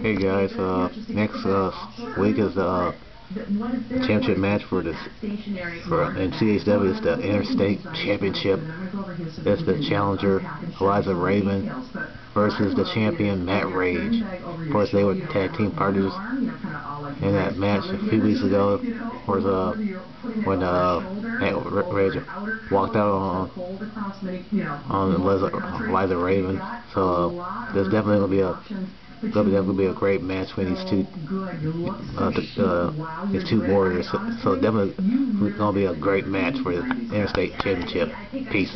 Hey guys, uh, next uh, week is the uh, championship match for this for in CHW. It's the Interstate Championship. It's the challenger Eliza Raven versus the champion Matt Rage. Of course, they were tag team partners in that match a few weeks ago. Was uh when uh Matt Rage walked out on on Eliza, Eliza Raven. So uh, there's definitely gonna be a Be, gonna be a great match between these two, uh, the, uh, these two warriors. So, so definitely gonna be a great match for the Interstate Championship. Peace.